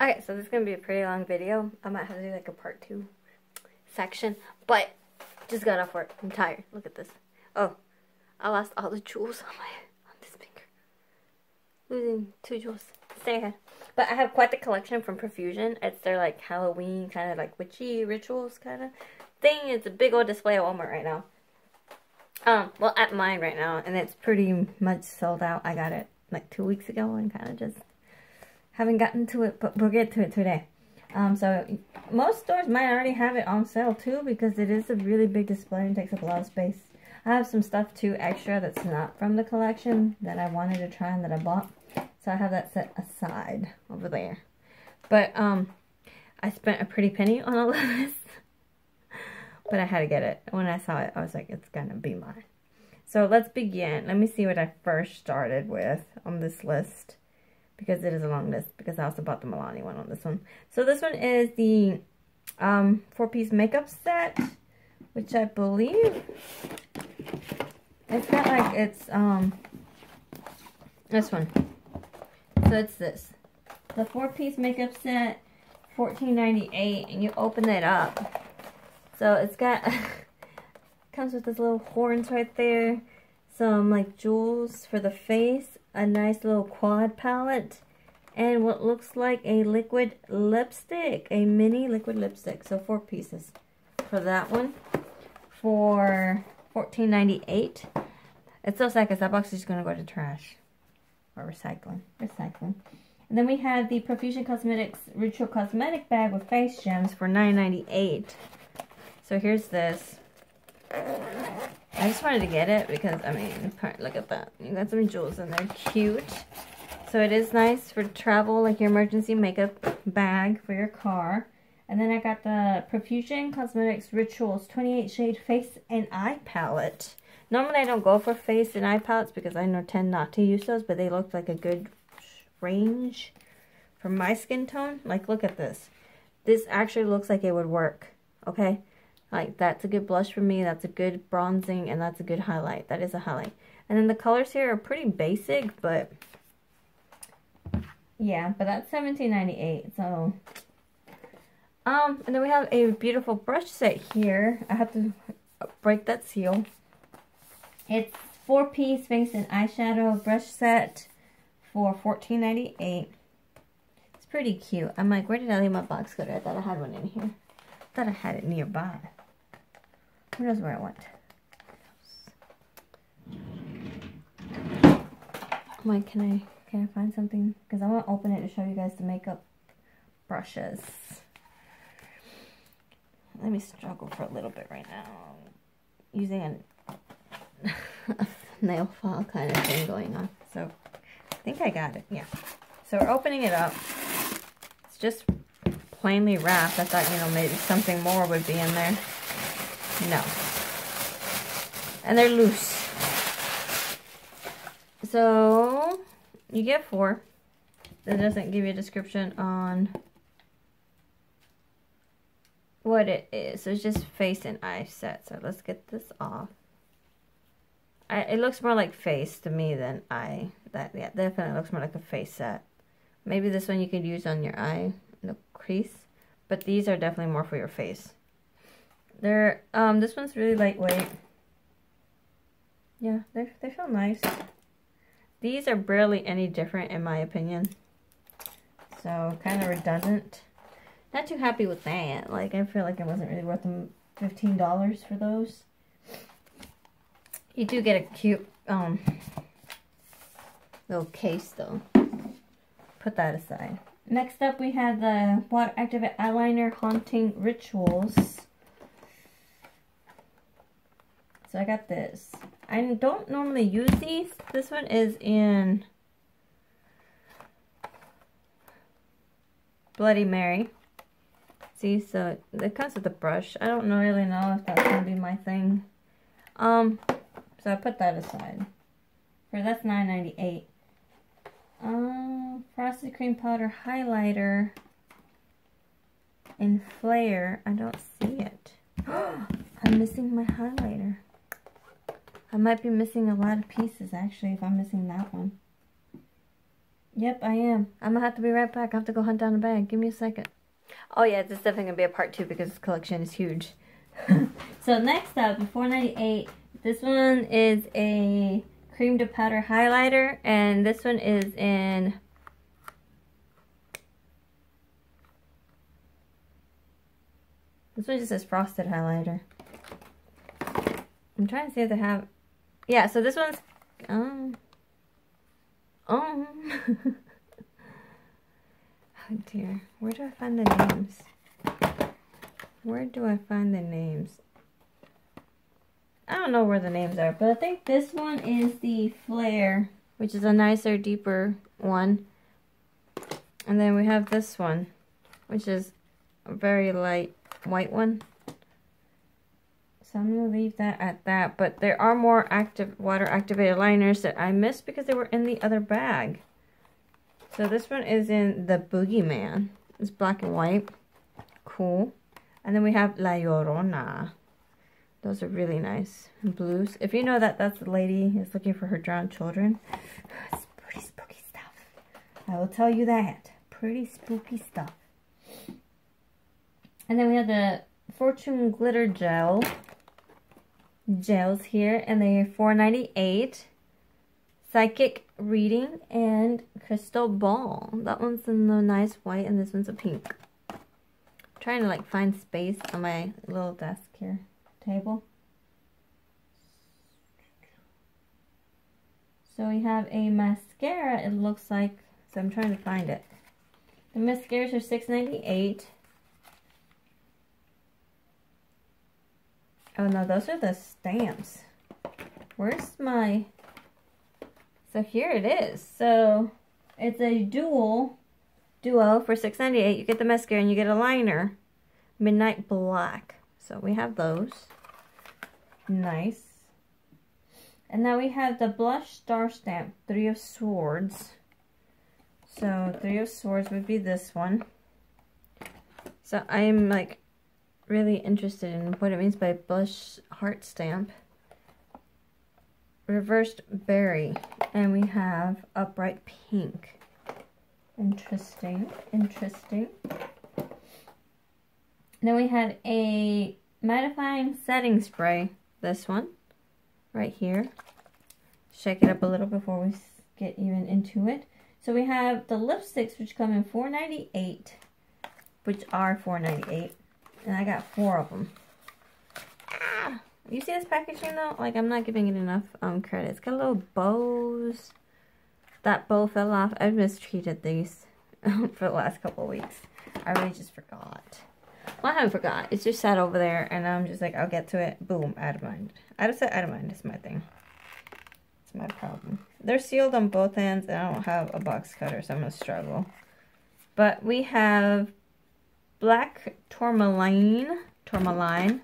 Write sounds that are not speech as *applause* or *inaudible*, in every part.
Okay, so this is going to be a pretty long video. I might have to do like a part two section. But, just got off work. I'm tired. Look at this. Oh, I lost all the jewels on my on this finger. Losing two jewels. Ahead. But I have quite the collection from Profusion. It's their like Halloween kind of like witchy rituals kind of thing. It's a big old display at Walmart right now. Um, well, at mine right now, and it's pretty much sold out. I got it like two weeks ago and kind of just haven't gotten to it, but we'll get to it today. Um, so most stores might already have it on sale too because it is a really big display and takes up a lot of space. I have some stuff too extra that's not from the collection that I wanted to try and that I bought. So I have that set aside over there. But um, I spent a pretty penny on all *laughs* of this. but I had to get it. When I saw it, I was like, it's going to be mine. So let's begin. Let me see what I first started with on this list. Because it is a long list. Because I also bought the Milani one on this one. So this one is the um, four-piece makeup set. Which I believe... It's got like, it's, um... This one. So it's this. The four-piece makeup set, $14.98, and you open it up. So it's got, *laughs* comes with this little horns right there, some like jewels for the face, a nice little quad palette, and what looks like a liquid lipstick, a mini liquid lipstick. So four pieces for that one for $14.98. It's so sad because that box is just going to go to trash or recycling. Recycling. And then we have the Profusion Cosmetics Ritual Cosmetic Bag with face gems for $9.98. So here's this. I just wanted to get it because, I mean, look at that. You got some jewels in there. Cute. So it is nice for travel, like your emergency makeup bag for your car. And then I got the Profusion Cosmetics Rituals 28 Shade Face and Eye Palette. Normally I don't go for face and eye palettes because I know tend not to use those, but they look like a good range for my skin tone. Like, look at this. This actually looks like it would work, okay? Like, that's a good blush for me, that's a good bronzing, and that's a good highlight. That is a highlight. And then the colors here are pretty basic, but... Yeah, but that's $17.98, so... Um, and then we have a beautiful brush set here. I have to break that seal. It's four-piece face and eyeshadow brush set for $14.98. It's pretty cute. I'm like, where did I leave my box cutter? I thought I had one in here. I thought I had it nearby. Who knows where I went? Like, can I, can I find something? Because I want to open it to show you guys the makeup brushes. Let me struggle for a little bit right now. Using a *laughs* nail file kind of thing going on. So I think I got it. Yeah. So we're opening it up. It's just plainly wrapped. I thought, you know, maybe something more would be in there. No. And they're loose. So you get four. It doesn't give you a description on what it is. So it's just face and eye set. So let's get this off. I, it looks more like face to me than eye. That yeah, definitely looks more like a face set. Maybe this one you could use on your eye, the crease. But these are definitely more for your face. They're um this one's really lightweight. Yeah, they they feel nice. These are barely any different in my opinion. So kind of redundant. Not too happy with that. Like I feel like it wasn't really worth them $15 for those. You do get a cute um, little case though. Put that aside. Next up we have the Water Activate Eyeliner Haunting Rituals. So I got this. I don't normally use these. This one is in Bloody Mary. See, so it comes with a brush. I don't really know if that's going to be my thing. Um, so I put that aside. For that's nine ninety eight. Um, frosted cream powder highlighter in flare. I don't see it. *gasps* I'm missing my highlighter. I might be missing a lot of pieces actually if I'm missing that one. Yep, I am. I'm gonna have to be right back. I have to go hunt down a bag. Give me a second. Oh yeah, this is definitely gonna be a part two because this collection is huge. *laughs* so next up, the 498. This one is a cream to powder highlighter, and this one is in This one just says frosted highlighter. I'm trying to see if they have... Yeah, so this one's... Um... Um... *laughs* oh dear. Where do I find the names? Where do I find the names? I don't know where the names are, but I think this one is the Flare, which is a nicer, deeper one. And then we have this one, which is a very light white one. So I'm going to leave that at that. But there are more active water activated liners that I missed because they were in the other bag. So this one is in the Boogeyman. It's black and white. Cool. And then we have La Llorona. Those are really nice. Blues. If you know that that's the lady is looking for her drowned children. *sighs* It's pretty spooky stuff. I will tell you that. Pretty spooky stuff. And then we have the Fortune Glitter Gel gels here, and they're $4.98. Psychic Reading and Crystal Ball. That one's in the nice white, and this one's a pink. I'm trying to like find space on my little desk here, table. So we have a mascara, it looks like, so I'm trying to find it. The mascaras are $6.98. Oh no, those are the stamps. Where's my... So here it is. So it's a dual duo for six ninety eight. You get the mascara and you get a liner. Midnight Black. So we have those. Nice. And now we have the Blush Star Stamp, Three of Swords. So Three of Swords would be this one. So I'm like really interested in what it means by blush heart stamp. Reversed berry. And we have upright pink. Interesting. Interesting. Then we had a mattifying setting spray. This one. Right here. Shake it up a little before we get even into it. So we have the lipsticks which come in 4.98, which are 4.98. And I got four of them. Ah, you see this packaging though? Like I'm not giving it enough um credit. It's got little bows. That bow fell off. I've mistreated these *laughs* for the last couple weeks. I really just forgot. Well, I haven't forgot. It's just sat over there, and I'm just like, I'll get to it. Boom, out of mind. I just said out of mind. It's my thing. It's my problem. They're sealed on both ends, and I don't have a box cutter, so I'm going to struggle. But we have black tourmaline, tourmaline,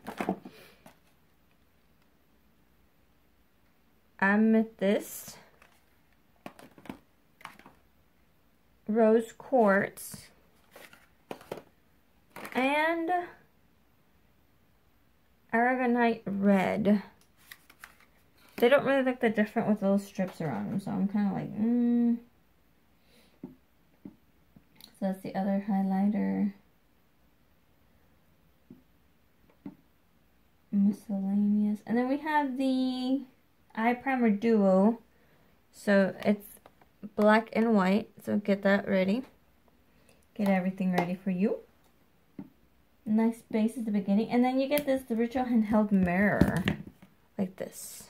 amethyst, rose quartz, and aragonite red. They don't really look that different with those strips around them, so I'm kind of like, mm. So that's the other highlighter. Miscellaneous. And then we have the eye primer duo. So it's black and white. So get that ready. Get everything ready for you. Nice base at the beginning. And then you get this, the Ritual handheld mirror. Like this.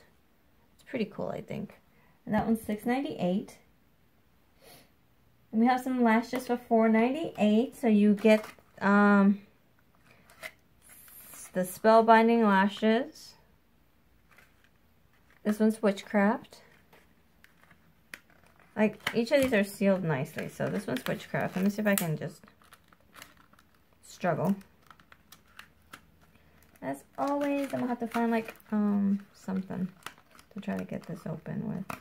It's pretty cool, I think. And that one's six ninety eight. And we have some lashes for four ninety eight. So you get um the Spellbinding Lashes. This one's Witchcraft. Like, each of these are sealed nicely. So this one's Witchcraft. Let me see if I can just struggle. As always, I'm to have to find, like, um, something to try to get this open with.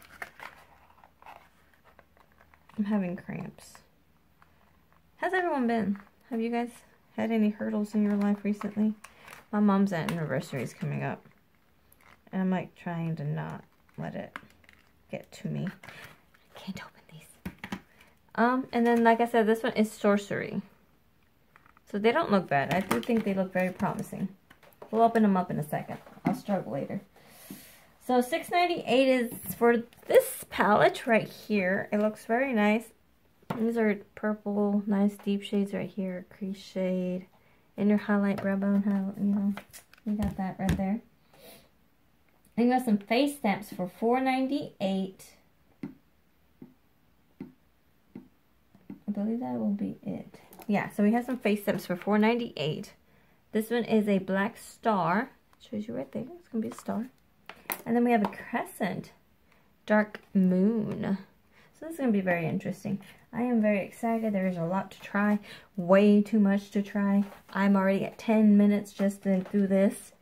I'm having cramps. How's everyone been? Have you guys had any hurdles in your life recently? My mom's anniversary is coming up. And I'm like trying to not let it get to me. I can't open these. Um, and then, like I said, this one is Sorcery. So they don't look bad. I do think they look very promising. We'll open them up in a second. I'll struggle later. So six ninety eight is for this palette right here. It looks very nice. These are purple, nice deep shades right here. Crease shade, inner highlight, brow bone, how you know, we got that right there. And you got some face stamps for four ninety eight. I believe that will be it. Yeah, so we have some face stamps for four ninety eight. This one is a black star. Shows you right there. It's gonna be a star. And then we have a crescent, dark moon. So this is going to be very interesting. I am very excited. There's a lot to try. Way too much to try. I'm already at 10 minutes just do this.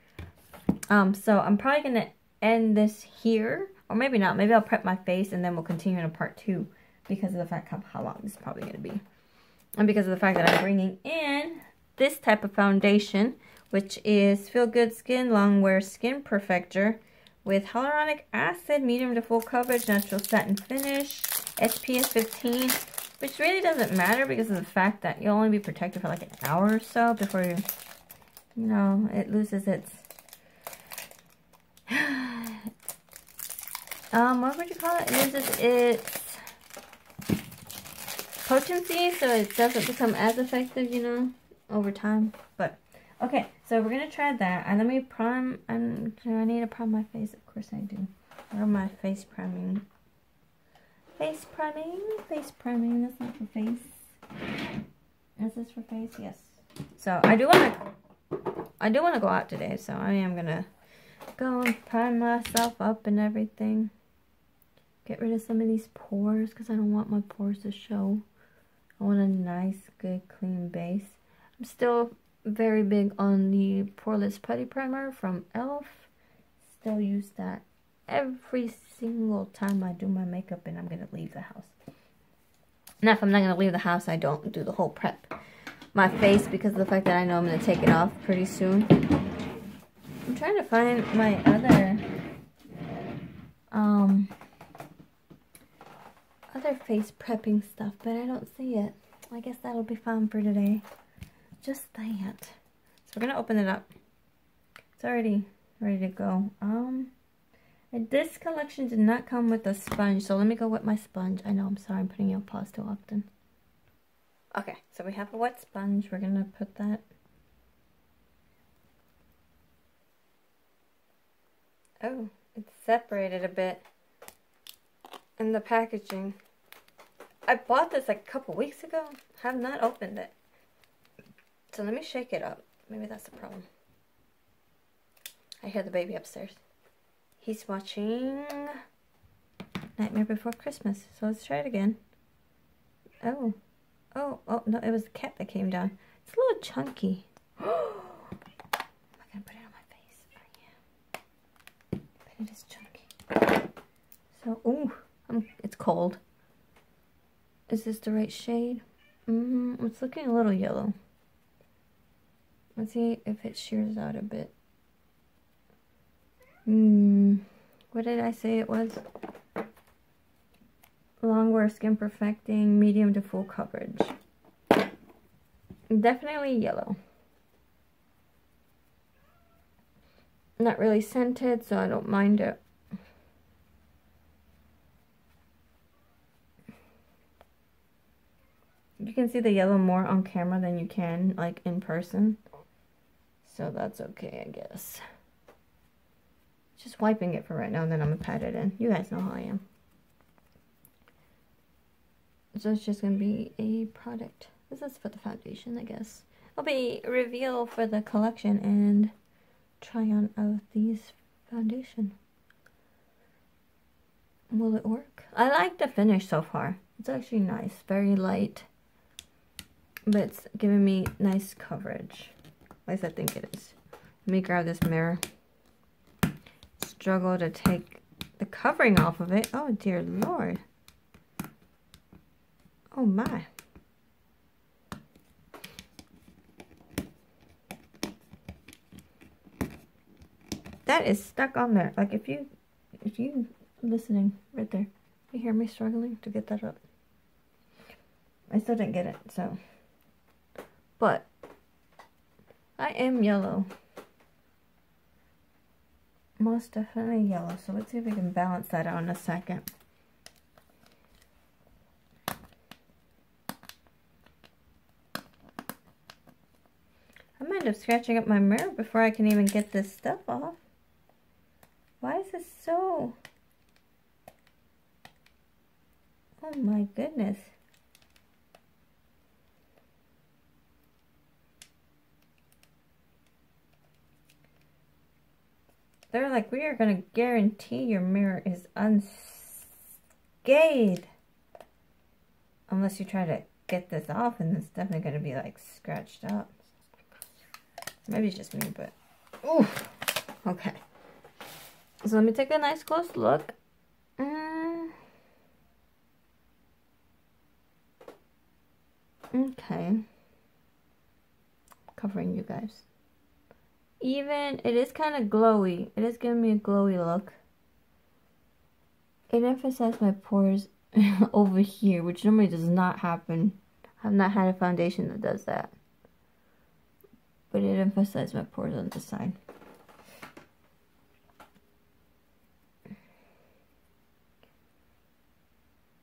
Um, so I'm probably going to end this here. Or maybe not. Maybe I'll prep my face and then we'll continue in a part two. Because of the fact of how long this is probably going to be. And because of the fact that I'm bringing in this type of foundation. Which is Feel Good Skin Longwear Skin Perfector with hyaluronic acid, medium to full coverage, natural satin finish, SPF 15, which really doesn't matter because of the fact that you'll only be protected for like an hour or so before you, you know, it loses its, *sighs* um, what would you call it? It loses its potency, so it doesn't become as effective, you know, over time, but Okay, so we're gonna try that. And let me prime. Do I need to prime my face? Of course I do. Where am I face priming? Face priming, face priming. That's not for face. Is this for face? Yes. So I do want to. I do want to go out today, so I am gonna go and prime myself up and everything. Get rid of some of these pores because I don't want my pores to show. I want a nice, good, clean base. I'm still very big on the Poreless Putty Primer from e.l.f. Still use that every single time I do my makeup and I'm going to leave the house. Now, if I'm not going to leave the house, I don't do the whole prep. My face, because of the fact that I know I'm going to take it off pretty soon. I'm trying to find my other, um, other face prepping stuff, but I don't see it. I guess that'll be fun for today just that. So we're to open it up. It's already ready to go. Um, this collection did not come with a sponge, so let me go with my sponge. I know, I'm sorry, I'm putting you on pause too often. Okay, so we have a wet sponge. We're to put that Oh, it's separated a bit in the packaging. I bought this like a couple weeks ago. Have not opened it. So let me shake it up. Maybe that's the problem. I hear the baby upstairs. He's watching Nightmare Before Christmas. So let's try it again. Oh. Oh, oh, no, it was the cat that came down. It's a little chunky. Am *gasps* I'm gonna put it on my face. Oh, yeah. But it is chunky. So, ooh, I'm, it's cold. Is this the right shade? Mm it's looking a little yellow. Let's see if it shears out a bit. Hmm. What did I say it was? Longwear Skin Perfecting, medium to full coverage. Definitely yellow. Not really scented, so I don't mind it. You can see the yellow more on camera than you can, like, in person. So that's okay, I guess. Just wiping it for right now, and then I'm going to pat it in. You guys know how I am. So it's just going to be a product. This is for the foundation, I guess. It'll be reveal for the collection and try on of these foundation. Will it work? I like the finish so far. It's actually nice. Very light. But it's giving me nice coverage. At least I think it is. Let me grab this mirror. Struggle to take the covering off of it. Oh, dear Lord. Oh, my. That is stuck on there. Like, if you, if you listening right there, you hear me struggling to get that up. I still didn't get it, so. But, I am yellow. Most definitely yellow. So let's see if we can balance that out in a second. I might end up scratching up my mirror before I can even get this stuff off. Why is this so... Oh my goodness. They're like, we are going to guarantee your mirror is unscathed. Unless you try to get this off and it's definitely going to be like scratched up. Maybe it's just me, but... Ooh. Okay. So let me take a nice close look. Mm. Okay. Covering you guys. Even, it is kind of glowy. It is giving me a glowy look. It emphasizes my pores *laughs* over here, which normally does not happen. I've not had a foundation that does that. But it emphasizes my pores on this side.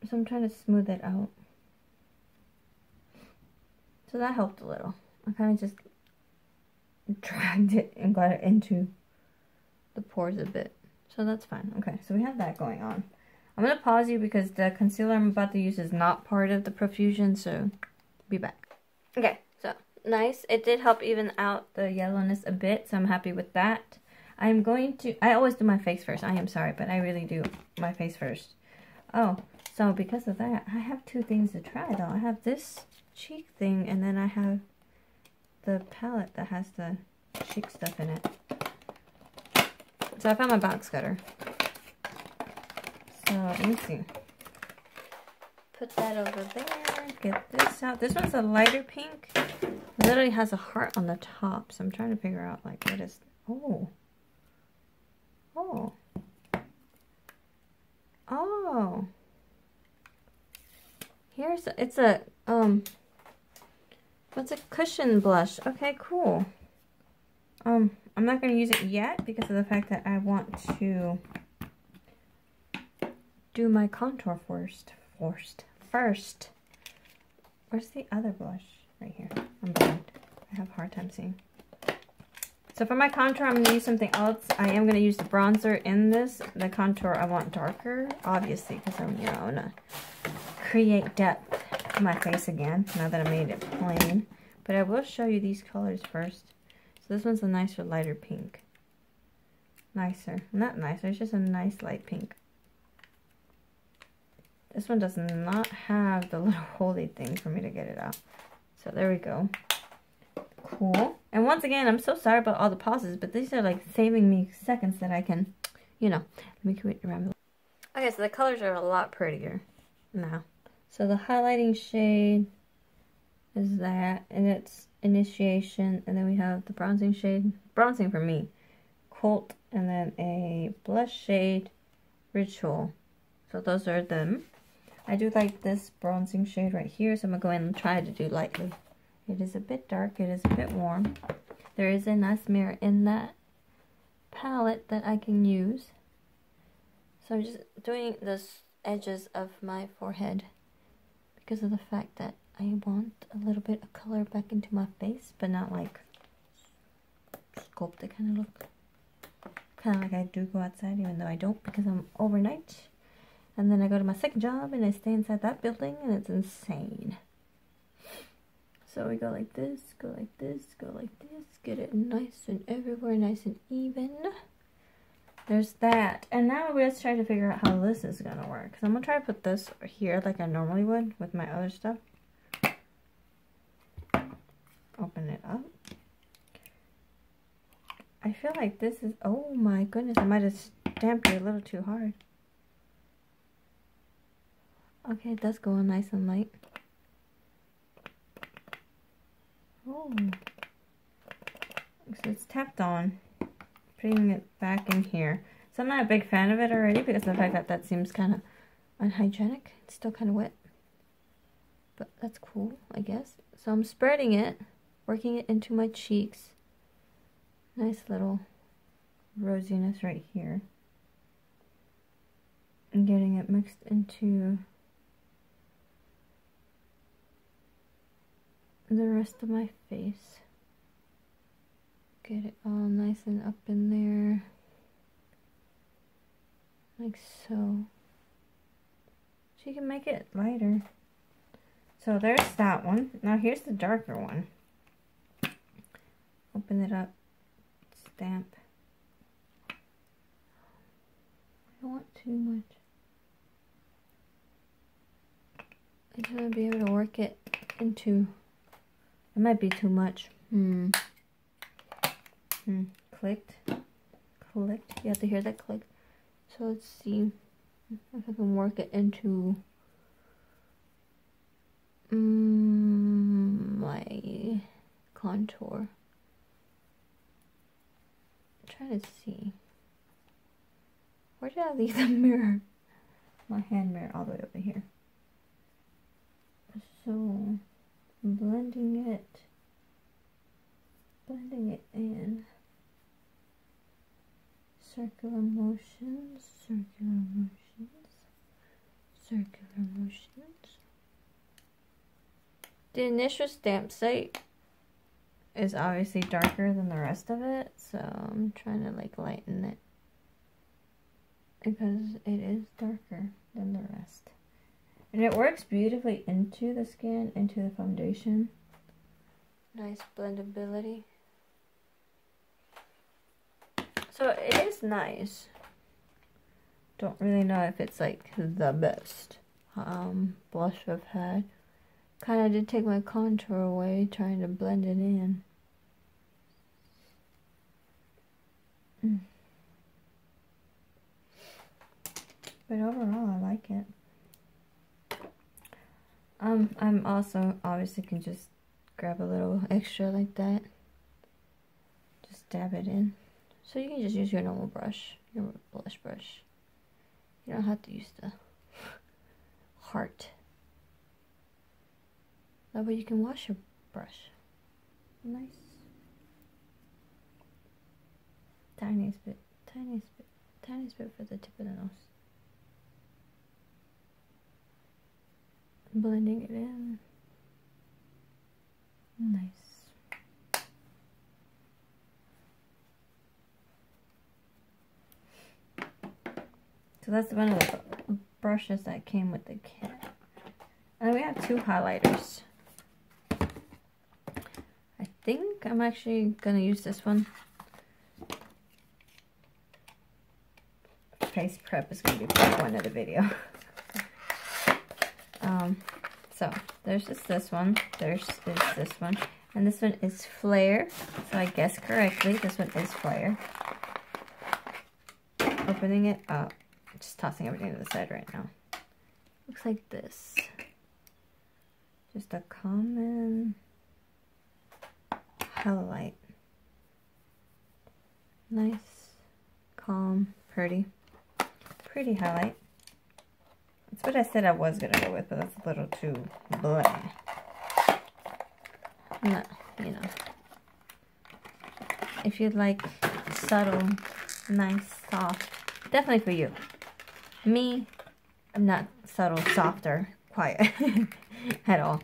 So I'm trying to smooth it out. So that helped a little. I kind of just dragged it and got it into the pores a bit. So that's fine. Okay, so we have that going on. I'm going to pause you because the concealer I'm about to use is not part of the profusion, so be back. Okay, so nice. It did help even out the yellowness a bit, so I'm happy with that. I'm going to, I always do my face first. I am sorry, but I really do my face first. Oh, so because of that, I have two things to try though. I have this cheek thing and then I have the palette that has the cheek stuff in it. So I found my box cutter. So let me see. Put that over there. Get this out. This one's a lighter pink. It literally has a heart on the top. So I'm trying to figure out like what is. Oh. Oh. Oh. Here's it's a um What's a cushion blush? Okay, cool. Um, I'm not going to use it yet because of the fact that I want to do my contour first. First. First. Where's the other blush? Right here. I'm blind. I have a hard time seeing. So for my contour, I'm going to use something else. I am going to use the bronzer in this. The contour I want darker, obviously, because I'm, going to create depth my face again now that I made it plain. But I will show you these colors first. So this one's a nicer lighter pink. Nicer. Not nicer, it's just a nice light pink. This one does not have the little *laughs* holy thing for me to get it out. So there we go. Cool. And once again, I'm so sorry about all the pauses, but these are like saving me seconds that I can, you know, let me create around. Okay, so the colors are a lot prettier now. So the highlighting shade is that, and it's Initiation, and then we have the bronzing shade, bronzing for me, Colt, and then a blush shade, Ritual. So those are them. I do like this bronzing shade right here, so I'm going to go in and try to do lightly. It is a bit dark, it is a bit warm. There is a nice mirror in that palette that I can use. So I'm just doing the edges of my forehead because of the fact that I want a little bit of color back into my face, but not like sculpted kind of look. Kind of like I do go outside, even though I don't because I'm overnight. And then I go to my second job and I stay inside that building and it's insane. So we go like this, go like this, go like this, get it nice and everywhere, nice and even. There's that. And now let's try to figure out how this is going to work. So I'm going to try to put this here like I normally would with my other stuff. Open it up. I feel like this is... Oh my goodness, I might have stamped it a little too hard. Okay, it does go on nice and light. Oh. So it's tapped on putting it back in here. So I'm not a big fan of it already because the fact that that seems kind of unhygienic. It's still kind of wet. But that's cool, I guess. So I'm spreading it, working it into my cheeks. Nice little rosiness right here. And getting it mixed into the rest of my face. Get it all nice and up in there. Like so. So you can make it lighter. So there's that one. Now here's the darker one. Open it up. Stamp. I don't want too much. I just want to be able to work it into it might be too much. Hmm. Clicked. Clicked. You have to hear that click. So let's see if I can work it into mm, my contour. I'm trying to see. Where did I leave the *laughs* mirror? My hand mirror all the way over here. So blending it, blending it in. Circular motions, circular motions, circular motions. The initial stamp site is obviously darker than the rest of it, so I'm trying to like lighten it because it is darker than the rest. And it works beautifully into the skin, into the foundation. Nice blendability. So it is nice. Don't really know if it's like the best um, blush I've had. Kind of did take my contour away trying to blend it in. Mm. But overall, I like it. Um, I'm also obviously can just grab a little extra like that. Just dab it in. So you can just use your normal brush, your blush brush. You don't have to use the *laughs* heart. That way you can wash your brush. Nice. Tiniest bit, tiniest bit, tiniest bit for the tip of the nose. blending it in. Nice. So that's one of the brushes that came with the kit. And we have two highlighters. I think I'm actually going to use this one. Face prep is going to be part one of the video. *laughs* Um, so there's just this one. There's is this one. And this one is Flare. So I guess correctly, this one is Flare. Opening it up. Just tossing everything to the side right now. Looks like this. Just a common highlight. Nice, calm, pretty. Pretty highlight. That's what I said I was going to go with, but that's a little too bland. No, you know. If you'd like subtle, nice, soft, definitely for you. Me, I'm not subtle, softer, quiet *laughs* at all.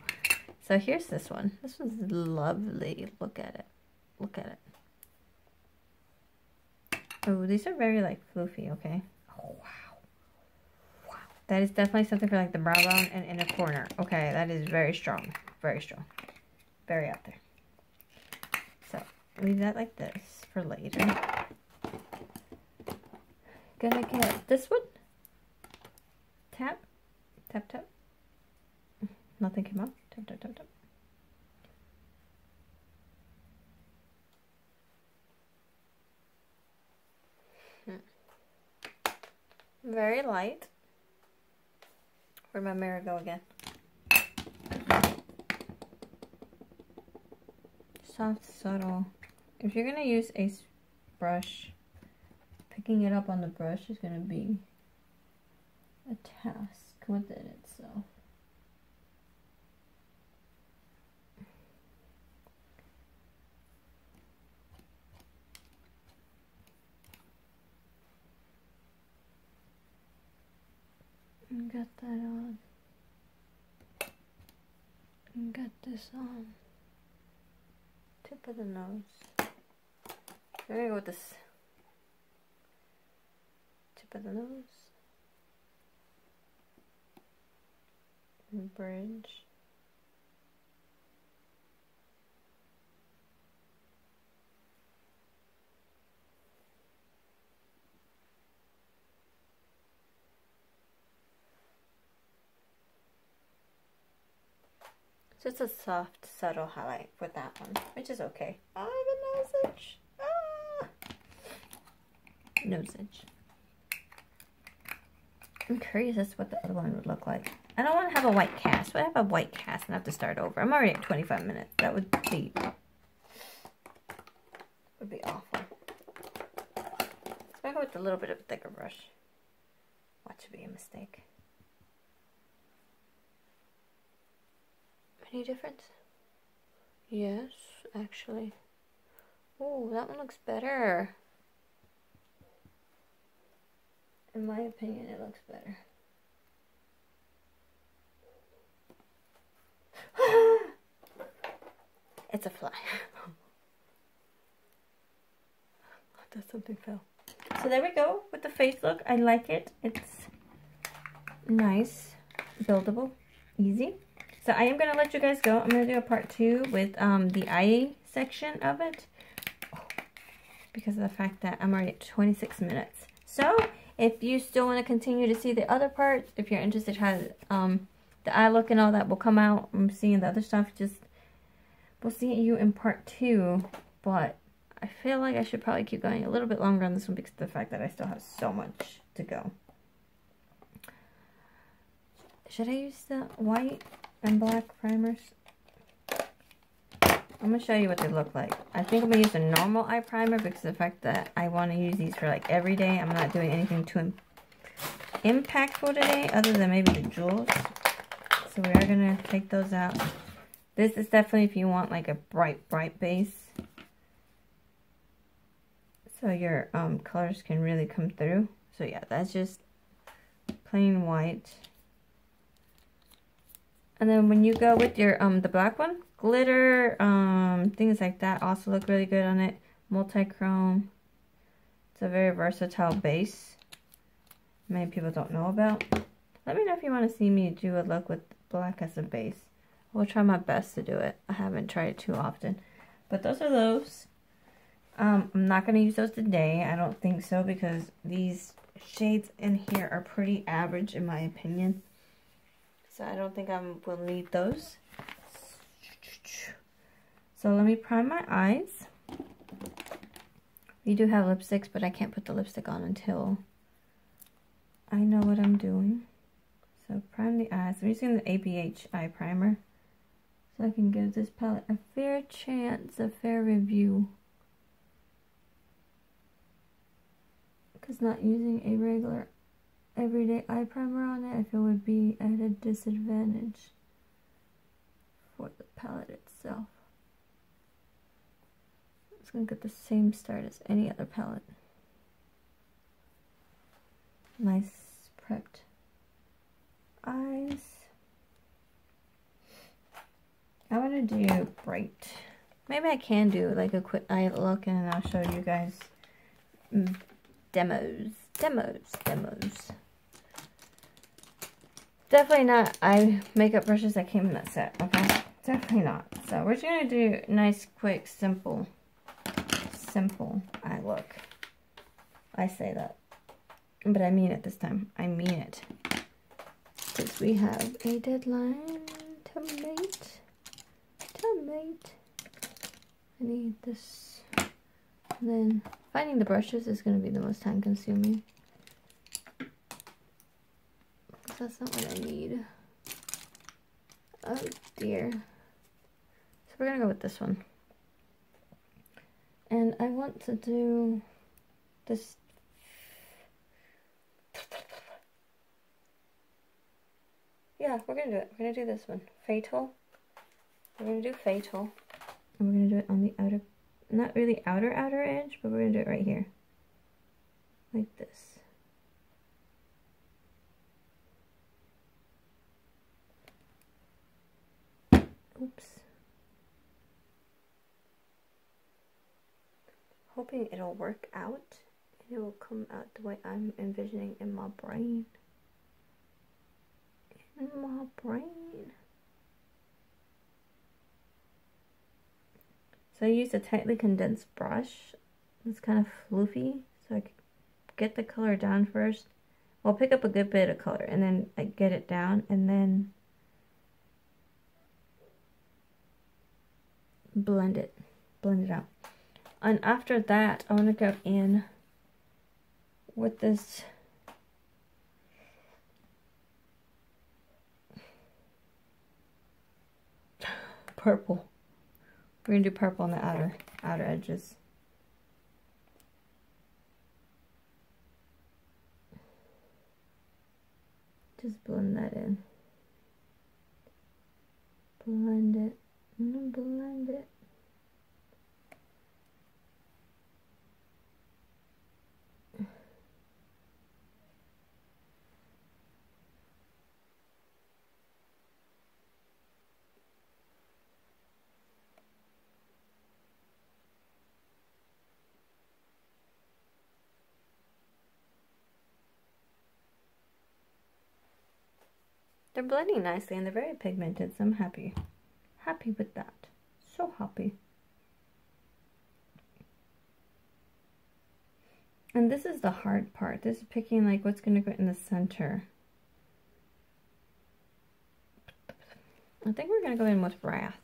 So here's this one. This one's lovely. Look at it. Look at it. Oh, these are very like floofy, okay? Oh, wow. That is definitely something for like the brow bone and inner corner. Okay, that is very strong. Very strong. Very out there. So, leave that like this for later. Gonna get this one. Tap. Tap. *laughs* Nothing came up. Tap, tap, tap, tap. Hmm. Very light. Where'd my mirror go again? Soft, subtle. If you're going to use a brush, picking it up on the brush is going to be a task within it, so. Got that on. Got this on. Tip of the nose. I'm gonna go with this. Tip of the nose. Bridge. Just a soft, subtle highlight for that one, which is okay. I have a nose edge. Ah. Nose edge. I'm curious as to what the other one would look like. I don't want to have a white cast. But I have a white cast and have to start over. I'm already at 25 minutes. That would be would be awful. So I go with a little bit of a thicker brush. Watch should be a mistake. Any difference? Yes, actually. Oh, that one looks better. In my opinion, it looks better. *gasps* it's a fly. *laughs* That something fell. So there we go with the face look. I like it. It's nice, buildable, easy. So I am going to let you guys go. I'm going to do a part two with um, the eye section of it. because of the fact that I'm already at 26 minutes. So if you still want to continue to see the other parts, if you're interested how um, the eye look and all that will come out, I'm seeing the other stuff, just we'll see you in part two. But I feel like I should probably keep going a little bit longer on this one because of the fact that I still have so much to go. Should I use the white and black primers. I'm going to show you what they look like. I think I'm going to use a normal eye primer because the fact that I want to use these for like every day. I'm not doing anything too impactful today other than maybe the jewels. So we are going to take those out. This is definitely if you want like a bright, bright base. So your um, colors can really come through. So yeah, that's just plain white. And then when you go with your um the black one, glitter, um, things like that also look really good on it. Multi-chrome. It's a very versatile base. Many people don't know about. Let me know if you want to see me do a look with black as a base. I will try my best to do it. I haven't tried it too often. But those are those. Um, I'm not going to use those today. I don't think so because these shades in here are pretty average in my opinion. So I don't think I will need those. So let me prime my eyes. We do have lipsticks, but I can't put the lipstick on until I know what I'm doing. So prime the eyes. I'm using the ABH eye primer. So I can give this palette a fair chance, a fair review. Because not using a regular everyday eye primer on it if it would be at a disadvantage for the palette itself. It's going to get the same start as any other palette. Nice prepped eyes. I want to do bright. Maybe I can do like a quick eye look and I'll show you guys mm, demos. Demos. Demos. Definitely not eye makeup brushes that came in that set, okay? Definitely not. So we're just going to do nice, quick, simple, simple eye look. I say that. But I mean it this time. I mean it. Because we have a deadline to meet. To meet. I need this. And then finding the brushes is going to be the most time consuming that's not what I need. Oh dear. So we're gonna go with this one. And I want to do this. Yeah, we're going to do it. We're going to do this one. Fatal. We're going to do Fatal. And we're going to do it on the outer, not really outer, outer edge, but we're going to do it right here. Like this. Oops. Hoping it'll work out. It will come out the way I'm envisioning in my brain. In my brain. So I used a tightly condensed brush. It's kind of floofy, so I get the color down first. Well, pick up a good bit of color and then I get it down and then blend it, blend it out. And after that, I want to go in with this purple. We're going to do purple on the outer, outer edges. Just blend that in. Blend it. Blend it. They're blending nicely and they're very pigmented, so I'm happy. Happy with that. So happy. And this is the hard part. This is picking like what's going to go in the center. I think we're going to go in with Wrath.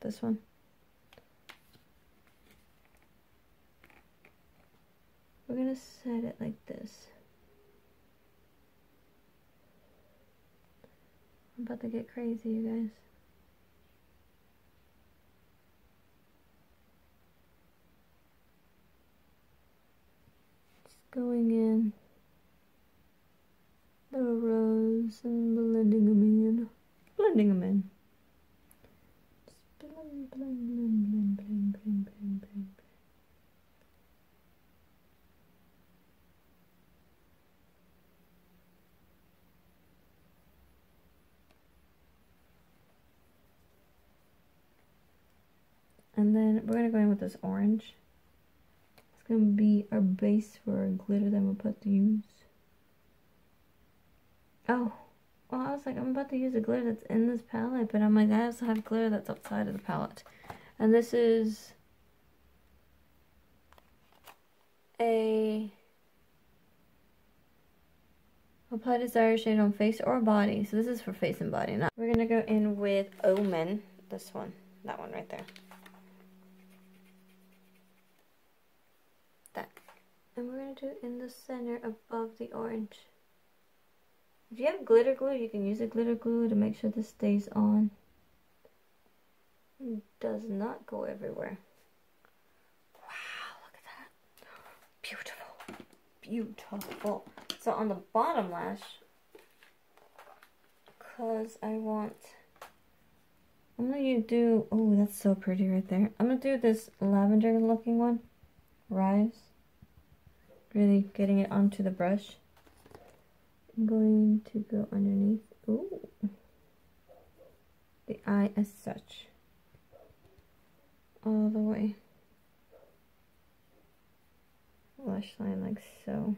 This one. We're going to set it like this. About to get crazy, you guys. Just going in the rows and blending them in. Blending them in. Just blend, blend, blend, blend, blend, blend. And then we're going to go in with this orange. It's going to be our base for our glitter that we'll about to use. Oh, well I was like, I'm about to use a glitter that's in this palette, but I'm like, I also have glitter that's outside of the palette. And this is a apply desired shade on face or body. So this is for face and body. Now we're going to go in with Omen, this one, that one right there. And we're going to do in the center above the orange. If you have glitter glue, you can use a glitter glue to make sure this stays on. It does not go everywhere. Wow, look at that. *gasps* Beautiful. Beautiful. So on the bottom lash, because I want, I'm going to do, oh, that's so pretty right there. I'm going to do this lavender looking one, Rise really getting it onto the brush. I'm going to go underneath. Ooh. The eye as such. All the way. Lash line like so.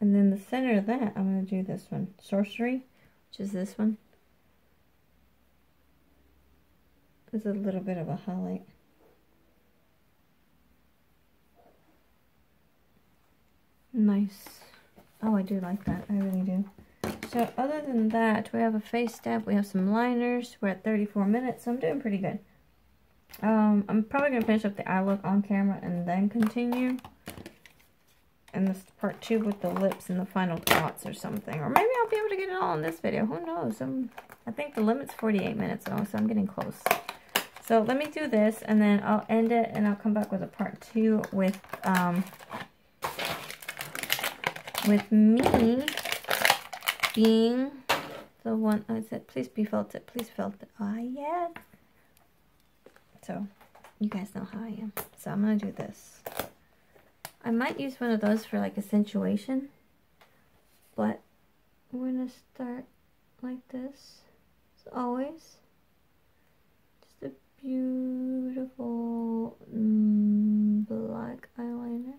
And then the center of that, I'm going to do this one. Sorcery, which is this one. There's a little bit of a highlight. Nice. Oh, I do like that. I really do. So other than that, we have a face step. We have some liners. We're at 34 minutes, so I'm doing pretty good. Um, I'm probably going to finish up the eye look on camera and then continue. And this part two with the lips and the final dots or something. Or maybe I'll be able to get it all in this video. Who knows? I'm, I think the limit's 48 minutes though, so I'm getting close. So let me do this and then I'll end it and I'll come back with a part two with um, with me being the one I said, please be felt it, please felt it. Ah, yes. So, you guys know how I am. So, I'm going to do this. I might use one of those for like a accentuation, but we're going to start like this. as always. Just a beautiful mm, black eyeliner.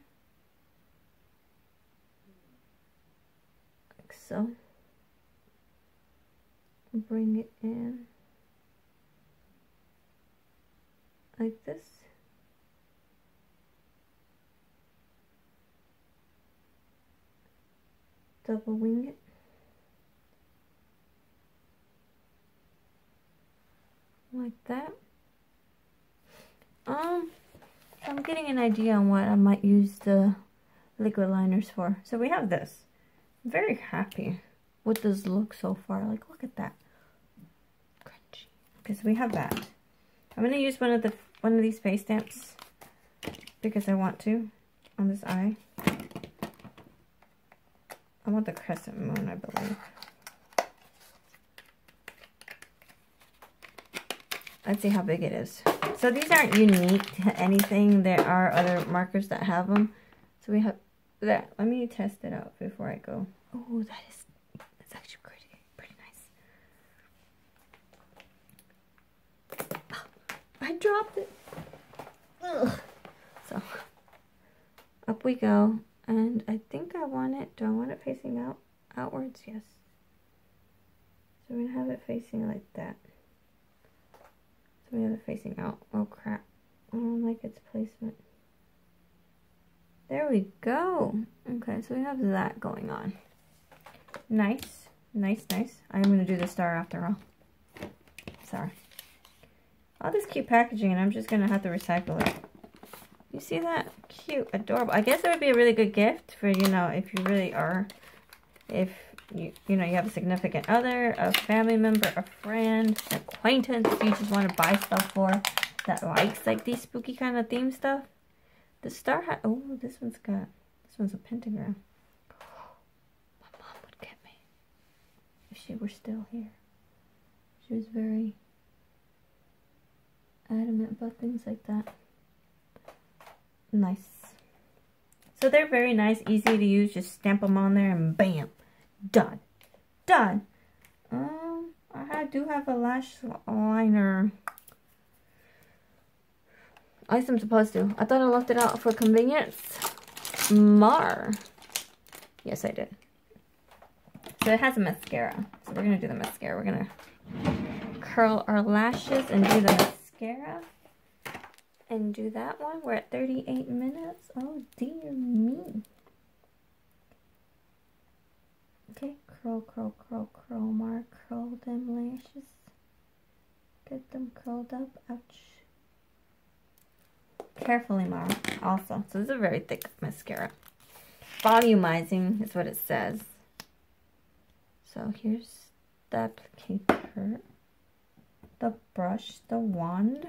So. Bring it in like this. Double wing it. Like that. Um, I'm getting an idea on what I might use the liquid liners for. So we have this. Very happy with this look so far. Like, look at that. Crunchy. We have that. I'm going to use one of the one of these face stamps because I want to on this eye. I want the crescent moon, I believe. Let's see how big it is. So these aren't unique to anything. There are other markers that have them. So we have that. Let me test it out before I go. Oh, that is that's actually pretty pretty nice. Oh, I dropped it. Ugh. So up we go. And I think I want it, do I want it facing out outwards? Yes. So we're gonna have it facing like that. So we have it facing out. Oh crap. I don't like its placement. There we go. Okay, so we have that going on. Nice. Nice, nice. I'm gonna do the star after all. Sorry. All this cute packaging and I'm just gonna have to recycle it. You see that? Cute, adorable. I guess it would be a really good gift for, you know, if you really are, if you, you know, you have a significant other, a family member, a friend, an acquaintance you just want to buy stuff for that likes like these spooky kind of theme stuff. The star hat, oh, this one's got, this one's a pentagram. *gasps* my mom would get me if she were still here. She was very adamant about things like that. Nice. So they're very nice, easy to use. Just stamp them on there and bam, done. Done. Um, I do have a lash liner. At least I'm supposed to. I thought I left it out for convenience. Mar. Yes, I did. So it has a mascara. So we're going to do the mascara. We're going to curl our lashes and do the mascara and do that one. We're at 38 minutes. Oh, dear me. Okay, curl, curl, curl, curl, Mar. Curl them lashes. Get them curled up. Ouch. Carefully, Mara. Also, so this is a very thick mascara. Volumizing is what it says. So here's the applicator, the brush, the wand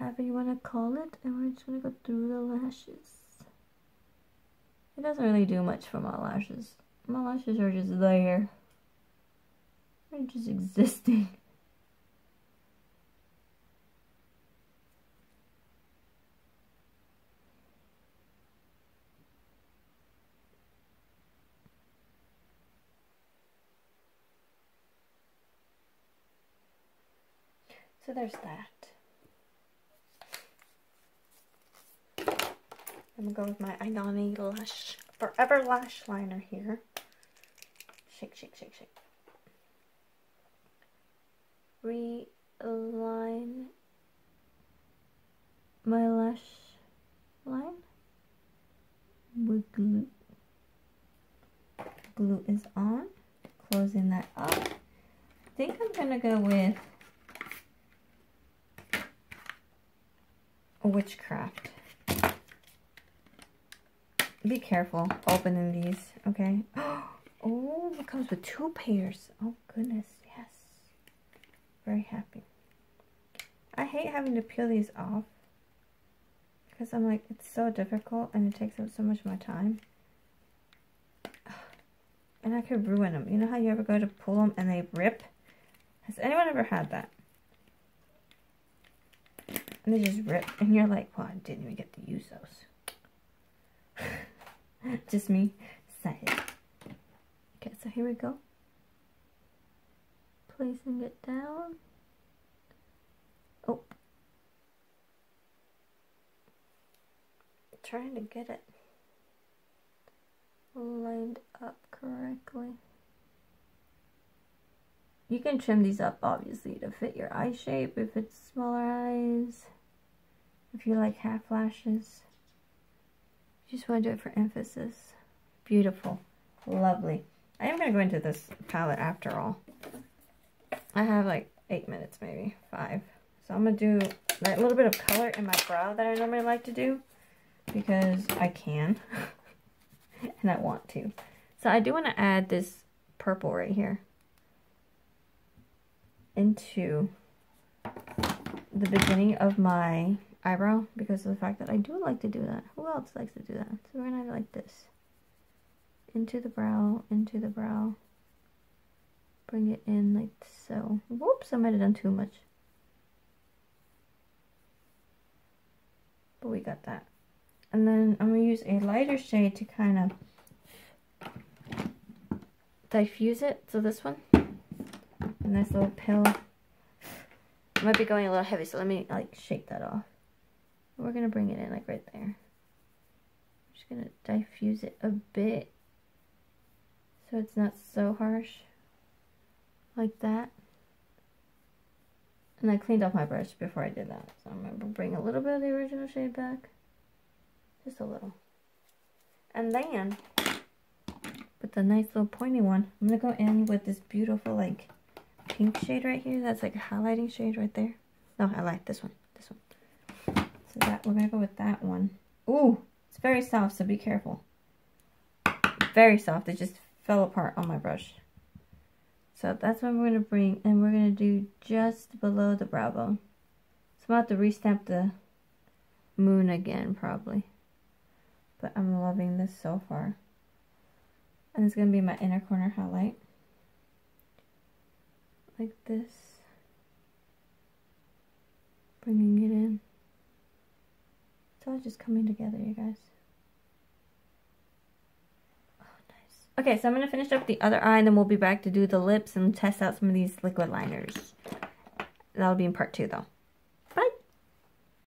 however you want to call it and we're just going to go through the lashes it doesn't really do much for my lashes my lashes are just there they're just existing So there's that. I'm gonna go with my Inani Lash Forever Lash Liner here. Shake, shake, shake, shake. Reline my lash line with glue. Glue is on. Closing that up. I think I'm gonna go with witchcraft be careful opening these, okay? *gasps* Oh, it comes with two pairs. Oh, goodness, yes. Very happy. I hate having to peel these off. Because I'm like, it's so difficult and it takes up so much of my time. *sighs* And I could ruin them. You know how you ever go to pull them and they rip? Has anyone ever had that? And they just rip. And you're like, well, I didn't even get to use those. *laughs* Just me. It. Okay, so here we go. placing it down. Oh. Trying to get it lined up correctly. You can trim these up obviously to fit your eye shape if it's smaller eyes. If you like half lashes. You just want to do it for emphasis. Beautiful. Lovely. I am going to go into this palette after all. I have like eight minutes maybe, five. So I'm going to do that little bit of color in my brow that I normally like to do because I can *laughs* and I want to. So I do want to add this purple right here into the beginning of my eyebrow because of the fact that I do like to do that. Who else likes to do that? So we're going to like this. Into the brow, into the brow. Bring it in like so. Whoops, I might have done too much. But we got that. And then I'm going to use a lighter shade to kind of diffuse it. So this one. A nice little pill. might be going a little heavy, so let me like shake that off. We're going to bring it in like right there. I'm just going to diffuse it a bit so it's not so harsh like that. And I cleaned off my brush before I did that. So I'm going to bring a little bit of the original shade back. Just a little. And then, with the nice little pointy one, I'm going to go in with this beautiful, like, pink shade right here. That's like a highlighting shade right there. No, I like this one. So that we're going to go with that one. Ooh, it's very soft, so be careful. Very soft. It just fell apart on my brush. So that's what we're going to bring, and we're going to do just below the brow bone. So I'm about to restamp the moon again, probably. But I'm loving this so far. And it's going to be my inner corner highlight. Like this. Bringing it in. All just coming together, you guys. Oh. Okay, so I'm going to finish up the other eye, and then we'll be back to do the lips and test out some of these liquid liners. That'll be in part two, though.